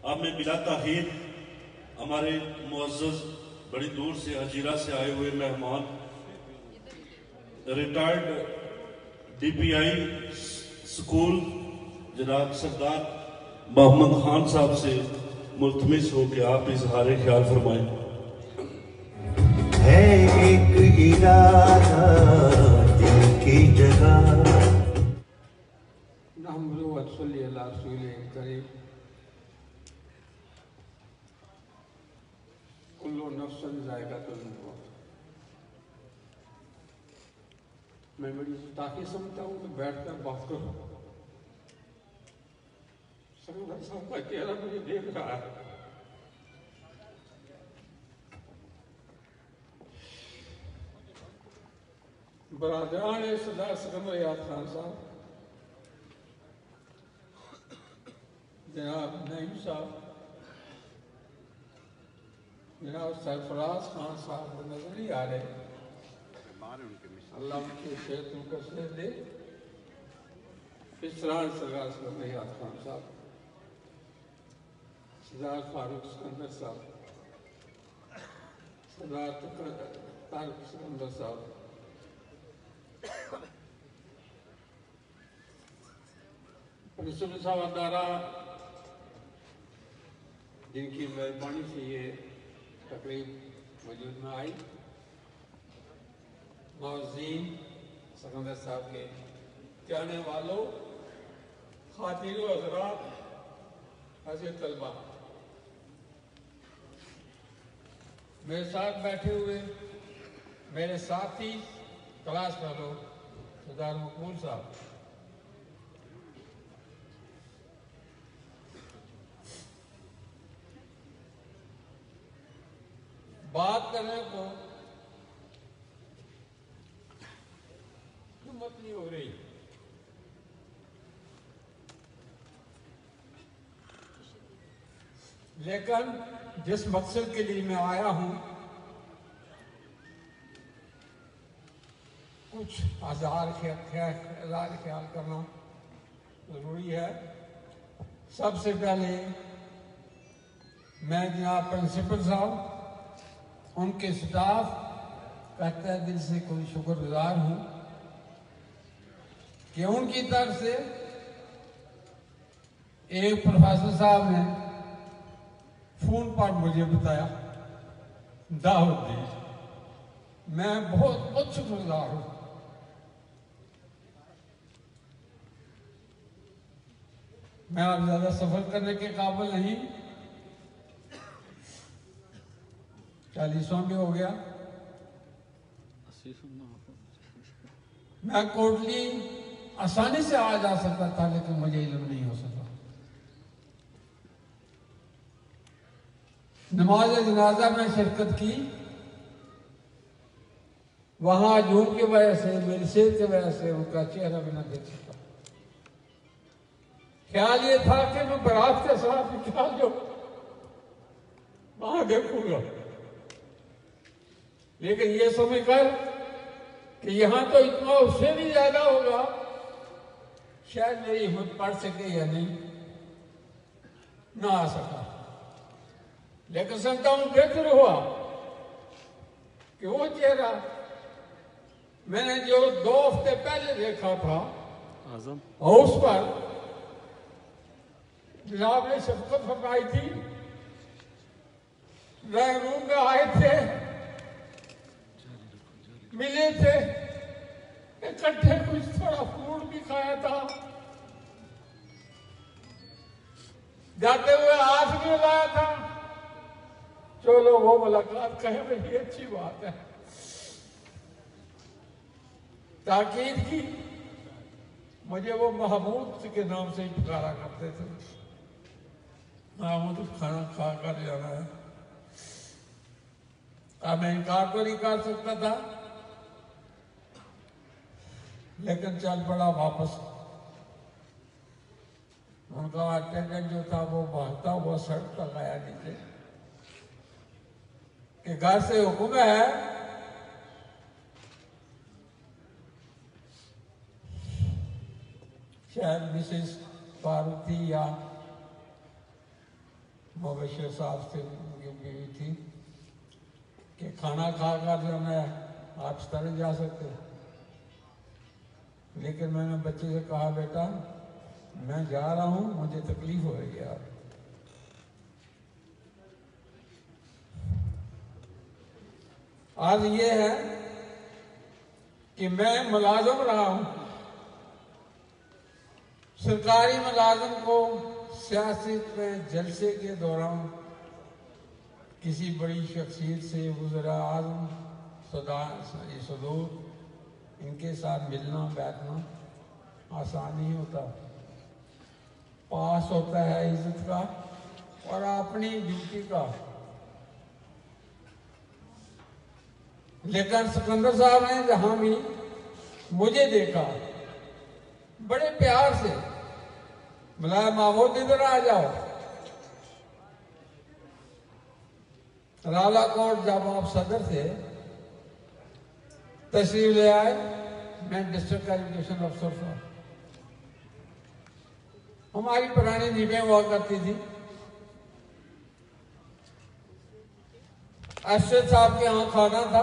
अब मैं बिला ताखीर हमारे मुआज़ बड़ी दूर से हजीरा से आए हुए मेहमान। रिटायर्ड डीपीआई स्कूल जनाब सरदार मोहम्मद खान साहब से मुलतमिस हो के आप इजहार ख्याल फरमाएँ। है एक इरादा दिल की जगह। नहमदु व सल्ली अला नफ्सन जायकातुल मौत मैं बड़ी ताकि समझता हूँ कि बैठकर बात करो साहब का चेहरा मुझे देख रहा है बरादरान सरदार सिकंदर खान साहब जनाब नईम साहब जनाब सरफराज खान साहब नज़र नहीं आ रहे। अल्लाह उनकी सेहत उनको सेहत दे इस तरह सरदार सिकंदर याद खान साहब। सरदार फारूक सिकंदर साहब। सरदार तारक सिकंदर साहब। प्रिंसिपल साहब अदारा जिनकी मेहरबानी से ये तकरीब वजूद में आई। मौजीन सकंदर साहब के कहने वालों, खातिर हजरात हजर तलबा। मेरे साथ बैठे हुए, मेरे साथी क्लास वालों सरदार मकबूल साहब। बात करने को हिम्मत नहीं हो रही। लेकिन जिस मकसद के लिए मैं आया हूँ, कुछ हज़ार ख्याल ख्याल करना ज़रूरी है। सबसे पहले मैं जनाब प्रिंसिपल साहब उनके स्टाफ का तय दिल से कोई शुक्रगुजार हूँ कि उनकी तरफ़ से एक प्रोफेसर साहब ने फ़ोन पर मुझे बताया दावत दी मैं बहुत बहुत शुक्रगुजार हूँ। मैं अब ज़्यादा सफ़र करने के काबिल नहीं चालीसवां भी हो गया? मैं कोटली आसानी से आ जा सकता था लेकिन मुझे इल्म नहीं हो सका। नमाज़ जनाजा में शिरकत की। वहाँ जूम की वजह से मेरी सेहत की वजह से उनका चेहरा भी ना देख सका। ख्याल ये था कि मैं बारात के साथ निकाल जो वहाँ देखूँगा लेकिन ये समझ कर कि यहाँ तो इतना उससे भी ज़्यादा होगा शायद मेरी हिम्मत पड़ सके या नहीं। ना आ सका। लेकिन हूँ बेहतर हुआ कि वो चेहरा मैंने जो दो हफ़्ते पहले देखा था आज़म। और उस पर जनाब ने फरमाई थी ड्राइंग रूम में आए थे मिले थे। इकट्ठे कुछ थोड़ा फ़ूड भी खाया था। जाते हुए हाथ भी लगाया था। चलो वो मुलाकात कहे भाई अच्छी बात है। ताकीद की, मुझे वो महमूद के नाम से ही पुकारा करते थे। महमूद खाना खा कर जाना है। मैं इनकार तो नहीं कर सकता था। लेकिन चल पड़ा वापस। उनका अटेंडेंट जो था, वो भागता हुआ सड़क तक आया नीचे। कि घर से हुक्म है। शायद मिसेस पार्वती या मुबशर साहब से ये भी थी। कि खाना खाकर जो है, आप तरह जा सकते। लेकिन मैंने बच्चे से कहा, बेटा, मैं जा रहा हूँ, मुझे तकलीफ़ हो रही है आज ये है कि मैं मुलाजम रहा हूँ। सरकारी मुलाजम को सियासत में जलसे के दौरान किसी बड़ी शख्सियत से गुजरा आज़म, सदा सदूर इनके साथ मिलना, बैठना आसान नहीं होता। पास होता है इज़्ज़त का और अपनी ड्यूटी का। लेकिन सिकंदर साहब ने जहाँ भी मुझे देखा, बड़े प्यार से बुलाया मामूद इधर आ जाओ। रालाकोट जब आप सदर थे तशरीफ़ ले आए मैं डिस्ट्रिक्ट एजुकेशन अफसर था। हमारी पुरानी नींवें हुआ करती थी। अरशद साहब के यहाँ खाना था,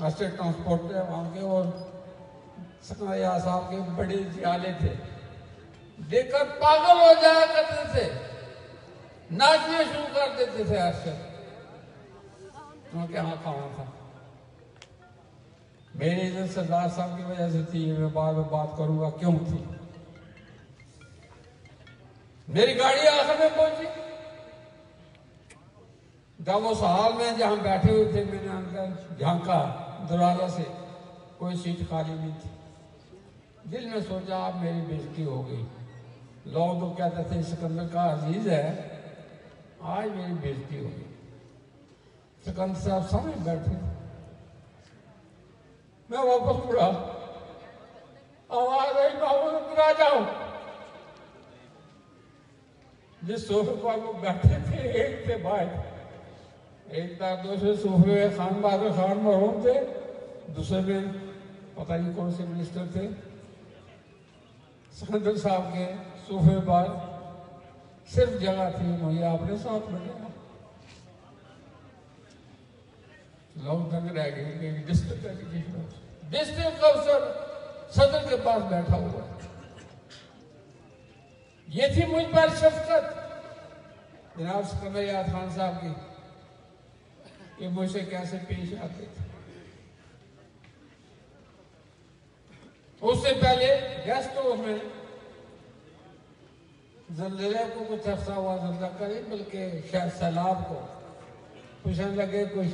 अरशद ट्रांसपोर्ट थे वहाँ के, और सकनैया साहब के बड़े जियाले थे। देखकर पागल हो जाया करते थे। नाचने शुरू कर देते थे अरशद। उनके यहाँ खाना था। मेरी इज़्ज़त सरदार साहब की वजह से थी, मैं बाद में बात करूँगा, क्यों थी? मेरी गाड़ी आखिर में पहुँची। वो हाल में जहाँ बैठे हुए थे, मैंने अंदर झांका दरवाज़ा से, कोई सीट खाली नहीं थी। दिल में सोचा, आप मेरी बेजती हो गई। लोग तो कहते थे, सिकंदर का अज़ीज़ है। आज मेरी बेजती हो गई। सिकंदर साहब समझ बैठे मैं वापस मुड़ा आवाज़ आई बाबू आ जाओ। जिस सोफे पर वो बैठे थे, एक थे भाई। एक था दूसरे सोफे में खान बहादुर खान मरहूम थे। दूसरे में पता नहीं कौन से मिनिस्टर थे। सिकंदर साहब के सोफे पर सिर्फ़ जगह थी मुझे अपने साथ बैठा लोग दंग रह गए कि डिस्ट्रिक्ट अफसर सदर के पास बैठा हुआ है। ये थी मुझ पर शफकत। जनाब सिकंदर खान साहब की। कि मुझसे कैसे पेश आते थे? उससे पहले गेस्ट हाउस में जल्दले को कुछ अर्सा हुआ जल्दा करे, बल्कि शायद सैलाब को। पूछने लगे कुछ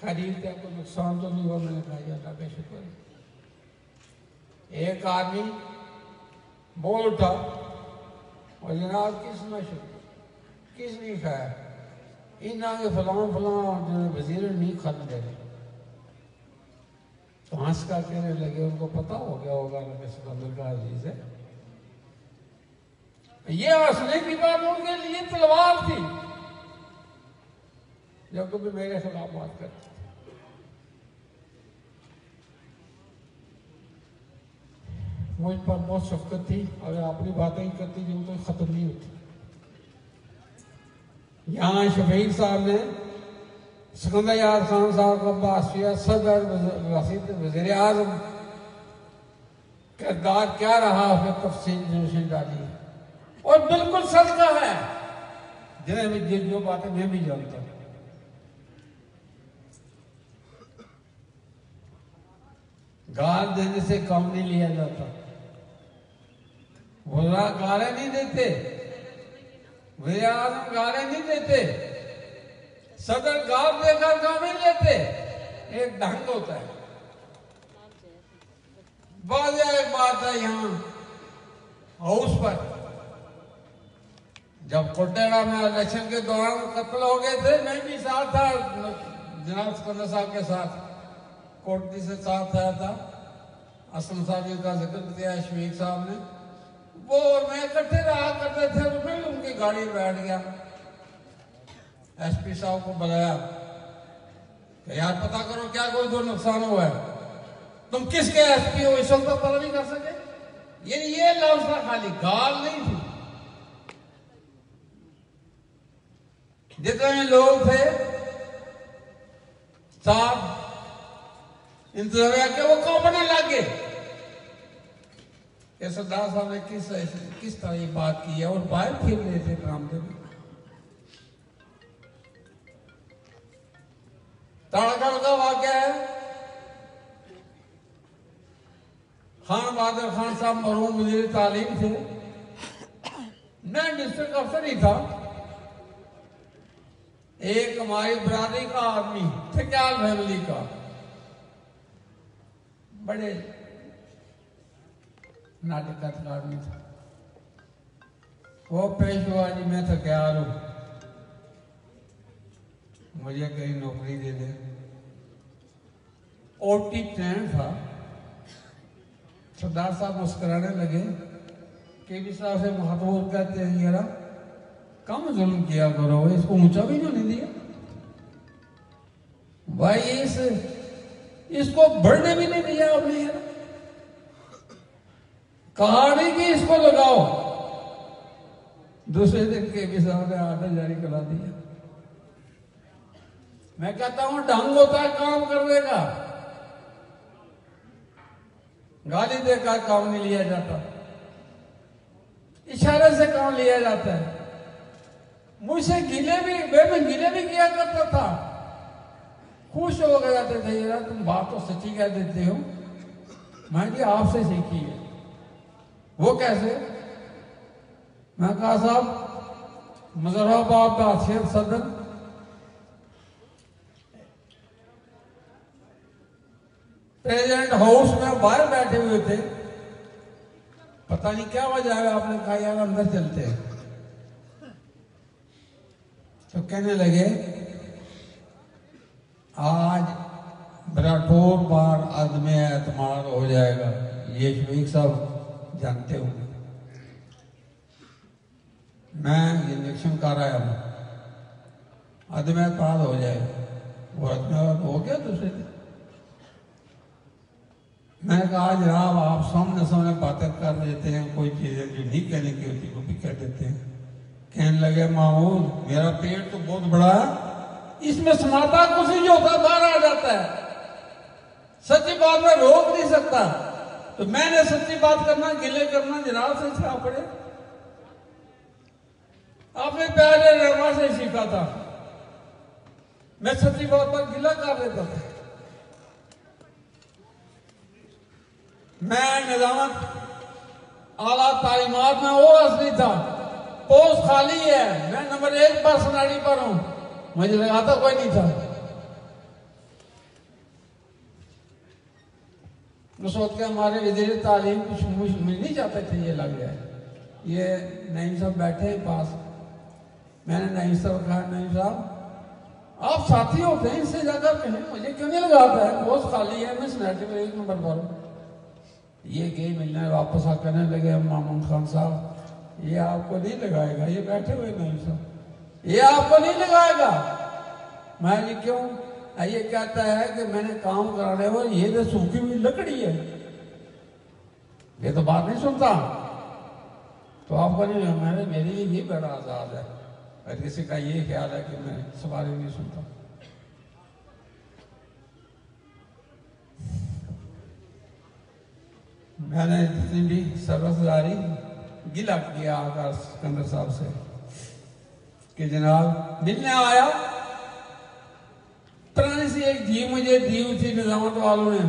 खरीद है कोई नुकसान तो नहीं हुआ मैंने कहा अल्लाह का शुक्र एक आदमी बोल उठा, और जनाब किसमें शुक्र किस नहीं खाया इन्हों के फलां फलां जो वज़ीर नहीं खत्म करे तो हंस का कहने लगे, उनको पता हो गया होगा कि सिकंदर का अज़ीज़ है। ये हंसने की बात उनके लिए तलवार थी जो कभी मेरे खिलाफ बात करते। मुझ पर बहुत शफकत थी अगर अपनी बातें ही करती थी तो खत्म नहीं होती। यहाँ शफीक साहब ने सिकंदर याद खान साहब का पास किया सदर वज़ीर आज़म, किरदार क्या रहा, उसमें तफसील रोशनी डाली। है और बिल्कुल सच का है। जिन्हें जिन जो बातें मैं भी जानता हूँ। गाल देने से काम नहीं लिया जाता। बुरा गाले नहीं देते। आज़म गाले नहीं देते। सदर गाल देकर काम नहीं लेते एक ढंग होता है। बाज एक बात है यहाँ, हाउस पर। जब कोटेड़ा में इलेक्शन के दौरान कत्ल हो गए थे मैं भी साथ था, जनाब सिकंदर साहब के साथ। कोटली से साथ आया था। असलम साहब जी का ज़िक्र किया शफीक साहब ने। वो मैं इकट्ठे रहा करते थे तो मैं उनकी गाड़ी बैठ गया। एसपी साहब को बुलाया यार, पता करो क्या कोई दो नुकसान हुआ है? तुम किसके एसपी हो? इस वक्त तो पता नहीं कर सके। ये ये लफ्ज था खाली गाल नहीं थी। जितने लोग थे, साहब, इंतज़ार के वो कौन बनने लग। ये सरदार साहब ने किस किस तरह ये बात की है? और बाहर फिर रहे थे रामदेव। ताड़गढ़ का वाक्य है, खान बहादुर खान साहब मरहूम वज़ीर तालीम थे। मैं डिस्ट्रिक्ट अफसर ही था। एक हमारी बरादरी का आदमी, ठिकाल फैमिली का। बड़े नाटक का आदमी था वो पेश हुआ जी मैं तो क्या हूँ, मुझे कहीं नौकरी दे दे। ओटी ट्रेन था। सरदार साहब मुस्कराने लगे। के भी साहब से महत्व कहते हैं यारा कम जुल्म किया करो, इसको ऊँचा भी क्यों नहीं दिया? भाई इस, इसको बढ़ने भी नहीं दिया आपने यार कहा की इसको लगाओ। दूसरे दिन के भी साहब ने आर्डर जारी करा दिया। मैं कहता हूँ, ढंग होता है काम करने का। गाली देकर काम नहीं लिया जाता। इशारे से काम लिया जाता है। मुझसे गिले भी वे मैं गिले भी किया करता था। खुश हो जाते थे यार, तुम बात तो सच्ची कह देते हो। मैं जी, आपसे सीखी है। वो कैसे? मैं कहा, साहब मजहराबाद का शेर सदन। प्रेसिडेंट हाउस में बाहर बैठे हुए थे। पता नहीं क्या वजह है, आपने कहा, यार, अंदर चलते हैं। तो कहने लगे, आज बड़ा ठोर बार आदमी एतमाद हो जाएगा। ये शफीक साहब जानते हो मैं इंजेक्शन कर आया हूँ। आदमी एतमाद हो जाए। वो आदमी हो गया दूसरे दिन मैंने कहा जनाब आप सामने सामने बातें कर देते हैं, कोई चीज़ें जो नहीं कहने की होती वो भी कह देते हैं। कहने लगे मामूद मेरा पेट तो बहुत बड़ा है। इसमें समाता कुछ नहीं होता, बाहर आ जाता है। सच्ची बात में रोक नहीं सकता। तो मैंने सच्ची बात करना, गिले करना जनाब से सीखा पड़े आपने पहले रमा से सीखा था। मैं सच्ची बात पर गिला कर देता था। मैं निजामत आला तालीमत में वो असली था। पोस्ट खाली है। मैं नंबर एक पर्सनालिटी पर हूँ। मुझे लगा था कोई नहीं था। वक्त के हमारे विदेश तालीम कुछ मिल नहीं चाहते थे, ये लग जाए ये नईम साहब बैठे हैं पास। मैंने नईम साहब कहा, नईम साहब, आप साथी होते हैं इससे जाकर कहें, मुझे क्यों नहीं लगाता है? पोस्ट खाली है, मैं स्नैटी में एक नंबर पर ये गए मिलने, वापस आ करने लगे मामून खान साहब। ये आपको नहीं लगाएगा, ये बैठे हुए नहीं साहब। ये आपको नहीं लगाएगा। मैं क्यों ये कहता है कि मैंने काम कराने वो ये तो सूखी हुई लकड़ी है, ये तो बात नहीं सुनता। तो आपको नहीं मैंने, मेरे लिए ये बड़ा आज़ाद है। और किसी का ये ख्याल है कि मैं सवारी नहीं सुनता। मैंने जितनी भी सरसदारी गिला किया आकर सिकंदर साहब से कि जनाब, मिलने आया। एक जी मुझे दी हुई थी निजामत वालों ने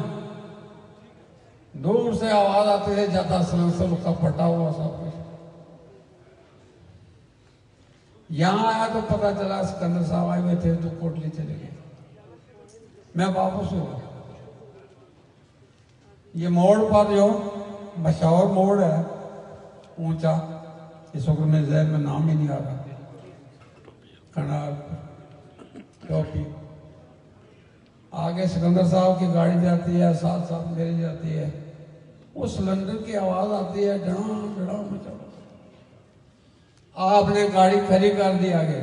दूर से आवाज़ आती है, ज़्यादा सलंसल का फटा हुआ सब कुछ। यहाँ आया तो पता चला, सिकंदर साहब आए हुए थे तो कोटली चले गए। मैं वापस हुआ ये मोड़ पर जो मशहूर मोड़ है, ऊँचा, इस वक्त मेरे जहन में नाम ही नहीं आ रहा। कनाल, टोपी। आगे सिकंदर साहब की गाड़ी जाती है, साथ साथ मेरी जाती है। वो सिलेंडर की आवाज़ आती है, डड़ा डड़ा मचा आपने गाड़ी खड़ी कर दी आगे।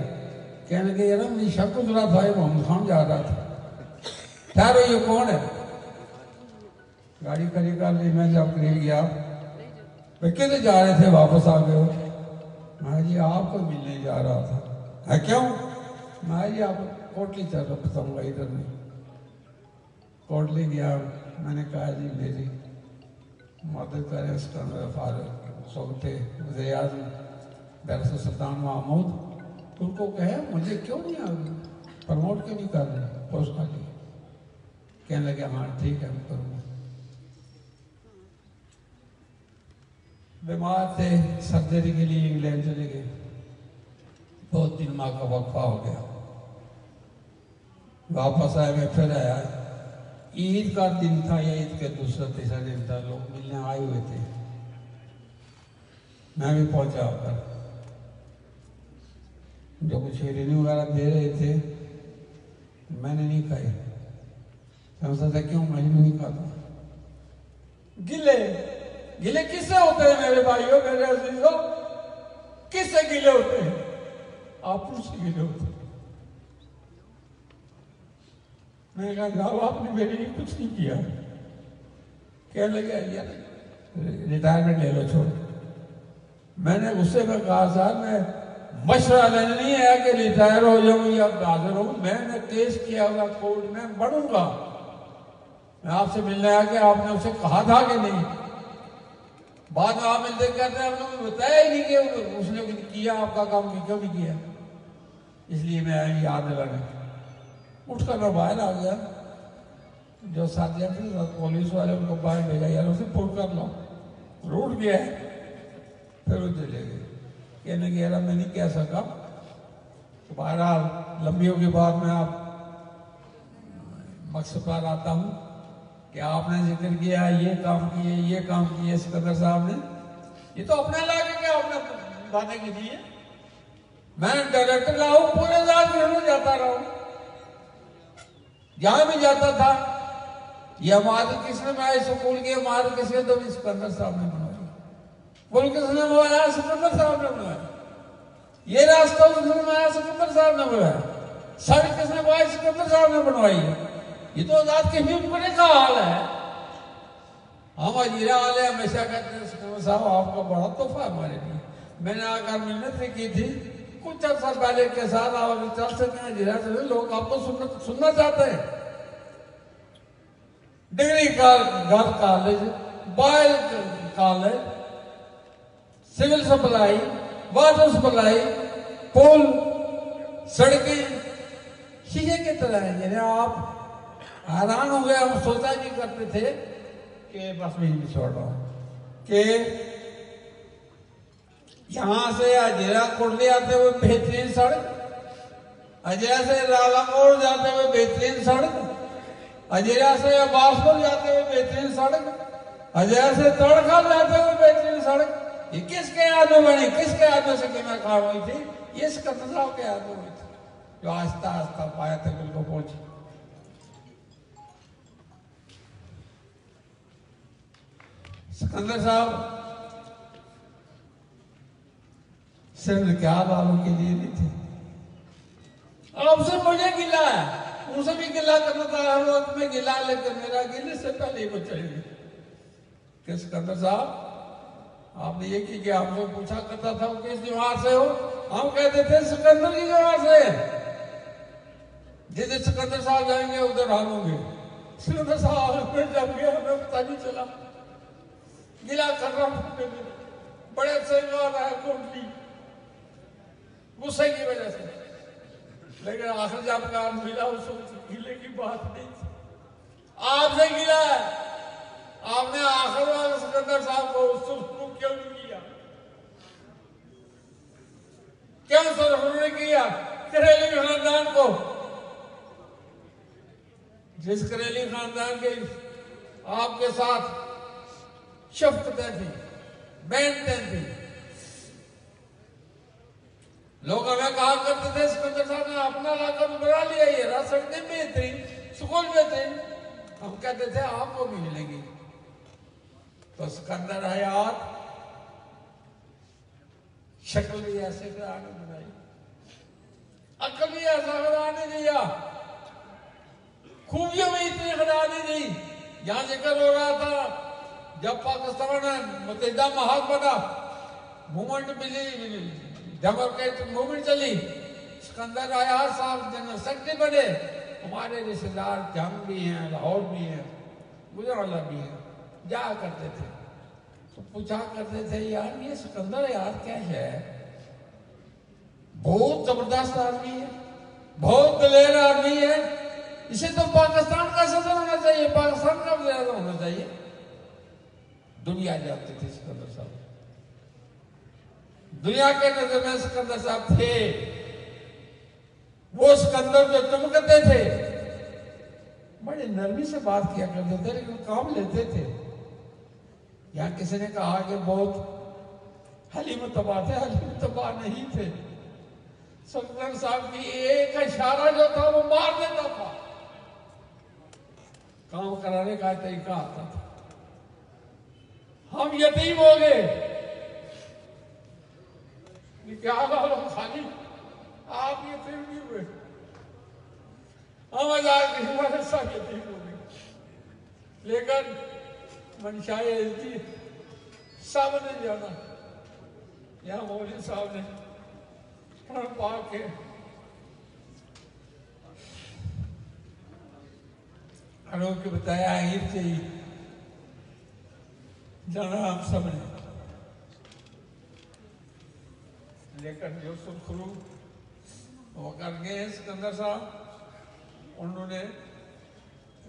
कहने के यार मुझे शक उतरा था मोहम्मद खान जा रहा था। ठहरो ये कौन है? गाड़ी खड़ी कर ली, मैं जब करीब गया। किधर जा रहे थे वापस आ गए हो? मैं जी, आपको मिलने जा रहा था। है क्यों? मैं जी, आप कोटली तरफ़ बताऊँगा इधर नहीं कोटली गया, मैंने कहा, जी, मेरी मदद करें उसका, मेरा फादर सोगटे वजे आज़म, बैरिस्टर सुल्तान महमूद। उनको कहे, मुझे क्यों नहीं आप प्रमोट क्यों नहीं कर रहे? पोस्ट खाली कहने लगे हाँ ठीक है, मैं करूँगा। बीमार थे, सर्जरी के लिए इंग्लैंड चले गए। बहुत दिन माँ का वक्फा हो गया। वापस आए, मैं फिर आया। ईद का दिन था या ईद का दूसरा तीसरा दिन था, लोग मिलने आए हुए थे। मैं भी पहुँचा होकर जो कुछ हिरनी वगैरह दे रहे थे, मैंने नहीं खाई समझता था, क्यों? मैं भी नहीं खाता। गिले। गिले किससे होते हैं मेरे भाइयों, मेरे किससे गिले होते हैं? आप से गिले होते हैं। मैंने कहा साहब आपने मेरे लिए कुछ नहीं किया। कहने लगे यार रिटायरमेंट ले लो, छोड़। मैंने गुस्से में कहा, साहब, मैं मशवरा लेने नहीं आया कि रिटायर हो जाऊँ या हाजिर हूँ। मैंने केस किया हुआ कोर्ट में बढ़ूँगा मैं आपसे मिलने आया कि आपने उसे कहा था कि नहीं? बाद में आप मिलते कहते हैं, आपने बताया ही नहीं कि उसने किया, आपका काम क्यों नहीं किया? इसलिए मैं याद दिलाने। उठकर मैं बाहर आ गया। जो साथिया थे पुलिस वाले, उनको बाहर भेजा यार उसे फ़ोन कर लो रूट गया है, फिर वो चले गए। कहने के यार मैं नहीं कह सका। तो बहरहाल, लंबियों के बाद में आप मकसद पर आता हूँ कि आपने ज़िक्र किया, ये काम किए, ये काम किए सिकंदर साहब ने। ये तो अपने इलाके के आपने बातें की है मैं डायरेक्टर हूँ पूरे में जाता रहा जहाँ भी जाता था। ये हमारे किसने बनाई स्कूल की हमारे किसने? तो सिकंदर साहब ने बनवाई पुल किसने बनवाया सिकंदर साहब ने बनवाया ये रास्ता किसने बनाया, सिकंदर साहब ने बनवाया सड़क किसने बनवाई सिकंदर साहब ने बनवाई ये तो आज़ाद के हिमपुरे का हाल है। हम अजीरा वाले हमेशा कहते हैं, सिकंदर साहब, आपका बड़ा तोहफा हमारे लिए। मैंने आकर मेहनत भी की थी। कुछ अर्सा पहले के साथ आप चल सकते हैं जिला से लोग आपको सुनना सुनना चाहते हैं। डिग्री का girl college boys college, civil supply, water supply, पुल, सड़कें, शीशे की तरह है जिन्हें आप हैरान हो गए, हम सोचा नहीं करते थे कि बस मैं छोड़ रहा हूँ, कि यहाँ से अजेरा कुंडली आते हुए बेहतरीन सड़क अजय से रालाकोट जाते हुए बेहतरीन सड़क अजय से अब्बासपुर जाते हुए बेहतरीन सड़क अजय से तड़खा जाते हुए बेहतरीन सड़क। ये किसके याद में बनी किसके याद में से कि मैं खा हुई थी? ये सिकंदर साहब के याद में हुई थी, जो आस्ता आस्ता पाया तक उनको पहुँची। सिकंदर साहब सिर्फ़ निकाह वालों के लिए नहीं थे? आपसे मुझे गिला है। उनसे भी गिला करना था हर वक्त में गिला लेकिन मेरा गिले से पहले वो चले गए कि सिकंदर साहब? आपने ये की, कि आपसे पूछा करता था किस जमात से हो? हम कहते थे सिकंदर की जमात से। जिधर सिकंदर साहब जाएँगे, उधर हम होंगे सिकंदर साहब, में जब गया हमें पता नहीं चला। गिला कर रहा हूँ। बड़े बात है कोटली। गुस्से की वजह से। लेकिन आखिर जब काम मिला उसको गिले की बात नहीं आपसे गिला है। आपने आखिर वाले सिकंदर साहब को सुरखरू क्यों नहीं किया? क्यों सुरखरू ने किया? करेली खानदान को। जिस करेली खानदान के आपके साथ शफकतें थी मेहनतें थी। लोग हमें कहा करते थे सिकंदर साहब ने अपना इलाका तो बना लिया, ये रहा सड़कें बेहतरीन स्कूल बेहतरीन। हम कहते थे, आपको भी मिलेगी। तो सिकंदर हयात शक्ल भी ऐसे कराने बनाई अकल भी ऐसा कराने दिया खूबियों में इतनी खड़ा नहीं दी। यहाँ ज़िक्र हो रहा था, जब पाकिस्तान मुतहदा महाज बना मूवमेंट मिली डेमोक्रेटिक मूवमेंट चली, सिकंदर आयार साहब जनरल सेक्रेटरी बने, हमारे रिश्तेदार जंग भी हैं, लाहौर भी हैं गुजराला भी हैं जाया करते थे। तो पूछा करते थे, यार, ये सिकंदर यार क्या है? बहुत ज़बरदस्त आदमी है, बहुत दलेर आदमी है। इसे तो पाकिस्तान का सदर होना चाहिए, पाकिस्तान का होना चाहिए। दुनिया जानते थे सिकंदर साहब। दुनिया के नज़र में सिकंदर साहब थे। वो सिकंदर जो चमकते थे। बड़े नरमी से बात किया करते थे, लेकिन काम लेते थे। यहाँ किसी ने कहा कि बहुत हलीम तबाह थे, हलीम तबाह नहीं थे। सलमान साहब की एक इशारा जो था, वो मार देता था। काम कराने का तरीका आता था। हम यतीम हो गए। ये क्या हाल हम खाली? आप यतीम नहीं हुए। हम आज़ाद हमारे गए लेकिन मनशाए थी सबने जाना। यहाँ मौलवी साहब ने पढ़ पा के आरोग्य बताया से ही जाना आप सब ने लेकिन जो सुरखरू वो कर गए सिकंदर साहब। उन्होंने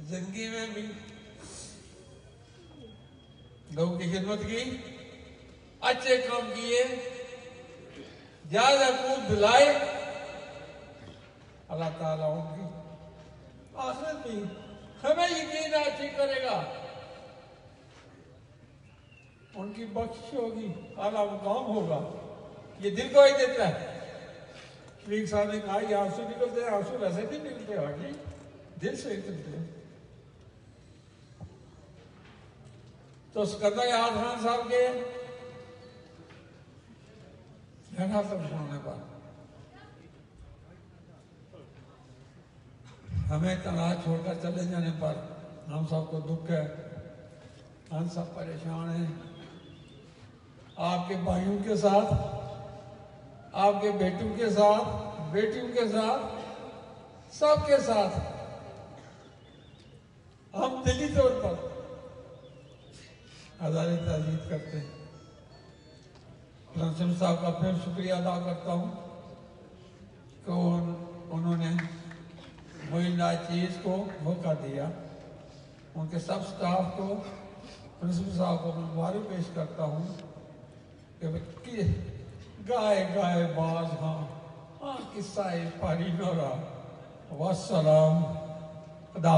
ज़िंदगी में भी लोगों की खिदमत की, अच्छे काम किए, ज़्यादा कूद दिलाए। अल्लाह ताला उनकी आखिरत भी हमें यकीन अच्छी करेगा। उनकी बख्शिश होगी, आला मुकाम होगा। ये दिल को ही देता है। शरीक साहब ने कहा, ये आँसू निकलते हैं, आँसू वैसे नहीं निकलते आगे दिल से निकलते हैं। तो सिकंदर याद खान साहब के घना होने पर हमें तनाज छोड़कर चले जाने पर हम सबको दुख है, हम सब परेशान हैं। आपके भाइयों के साथ आपके बेटों के साथ बेटियों के साथ सबके साथ। हम दिली तौर पर हजारे ताजीब करते हैं। लंसम साहब का फिर शुक्रिया अदा करता हूँ कि उन, उन्होंने मुझे चीज़ को मौका दिया। उनके सब स्टाफ को प्रिंसिपल साहब को मुबारक पेश करता हूँ कि गाय गाय बाज हाँ। हाँ किस्सा पारी नोरा वसलाम खुदा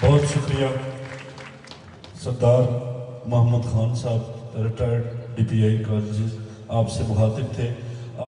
बहुत शुक्रिया। Sardar Mohammad Khan Sahab retired D P I college आपसे मुखातिब थे।